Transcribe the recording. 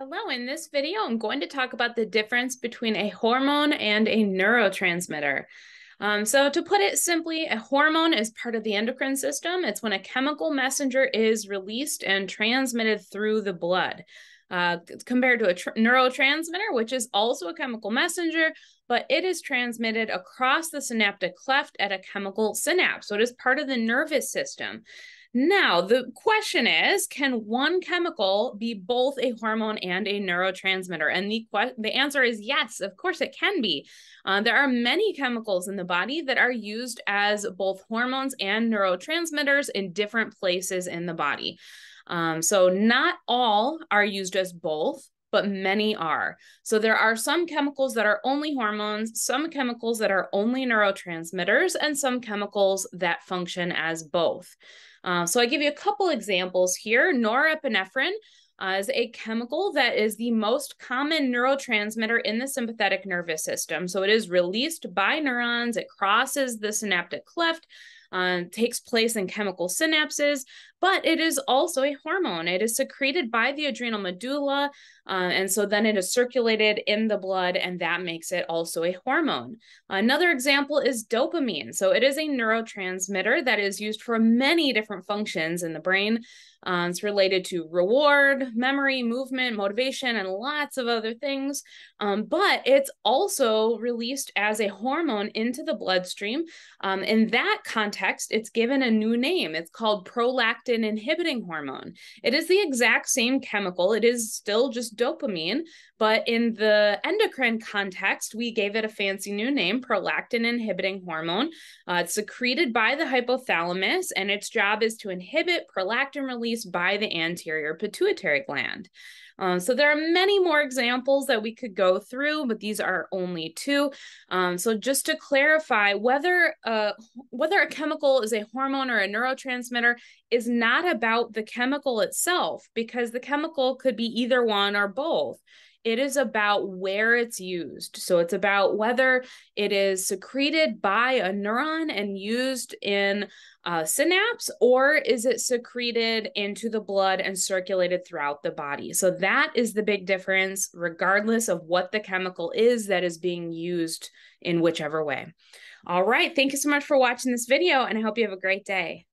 Hello, in this video, I'm going to talk about the difference between a hormone and a neurotransmitter. Um, so to put it simply, a hormone is part of the endocrine system. It's when a chemical messenger is released and transmitted through the blood. Uh, compared to a neurotransmitter, which is also a chemical messenger, but it is transmitted across the synaptic cleft at a chemical synapse. So it is part of the nervous system. Now, the question is can one chemical be both a hormone and a neurotransmitter? And the, the answer is yes, of course it can be. Uh, there are many chemicals in the body that are used as both hormones and neurotransmitters in different places in the body. Um, so, not all are used as both, but many are. So there are some chemicals that are only hormones, some chemicals that are only neurotransmitters, and some chemicals that function as both. Uh, so I give you a couple examples here. Norepinephrine uh, is a chemical that is the most common neurotransmitter in the sympathetic nervous system. So it is released by neurons, it crosses the synaptic cleft, uh, takes place in chemical synapses, but it is also a hormone. It is secreted by the adrenal medulla, uh, and so then it is circulated in the blood, and that makes it also a hormone. Another example is dopamine. So it is a neurotransmitter that is used for many different functions in the brain. Uh, it's related to reward, memory, movement, motivation, and lots of other things. Um, but it's also released as a hormone into the bloodstream. Um, in that context, it's given a new name. It's called prolactin inhibiting hormone. It is the exact same chemical, it is still just dopamine, but in the endocrine context, we gave it a fancy new name, prolactin inhibiting hormone. Uh, it's secreted by the hypothalamus, and its job is to inhibit prolactin release by the anterior pituitary gland. Um, so there are many more examples that we could go through, but these are only two. Um, so just to clarify, whether uh, whether a chemical is a hormone or a neurotransmitter is not about the chemical itself, because the chemical could be either one or both it is about where it's used. So it's about whether it is secreted by a neuron and used in a synapse, or is it secreted into the blood and circulated throughout the body? So that is the big difference, regardless of what the chemical is that is being used in whichever way. All right. Thank you so much for watching this video, and I hope you have a great day.